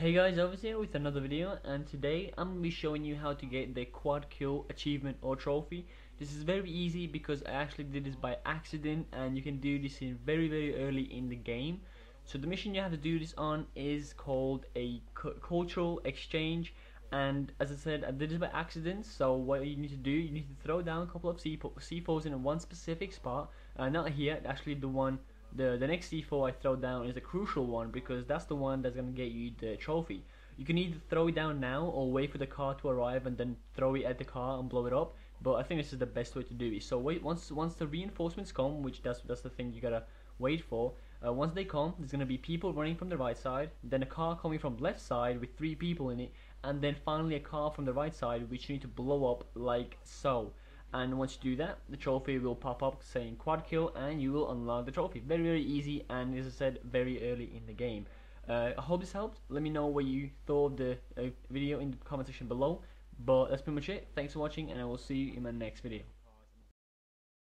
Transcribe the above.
Hey guys, Elvis here with another video and today I'm going to be showing you how to get the quad kill achievement or trophy. This is very easy because I actually did this by accident and you can do this in very very early in the game. So the mission you have to do this on is called a cultural exchange and as I said I did this by accident so what you need to do you need to throw down a couple of C4s in one specific spot uh, not here actually the one the the next C4 I throw down is a crucial one because that's the one that's gonna get you the trophy. You can either throw it down now or wait for the car to arrive and then throw it at the car and blow it up. But I think this is the best way to do it. So wait once once the reinforcements come, which that's that's the thing you gotta wait for. Uh, once they come, there's gonna be people running from the right side, then a car coming from left side with three people in it, and then finally a car from the right side which you need to blow up like so and once you do that the trophy will pop up saying quad kill and you will unlock the trophy. Very very easy and as I said very early in the game. Uh, I hope this helped. Let me know what you thought of the uh, video in the comment section below. But that's pretty much it. Thanks for watching and I will see you in my next video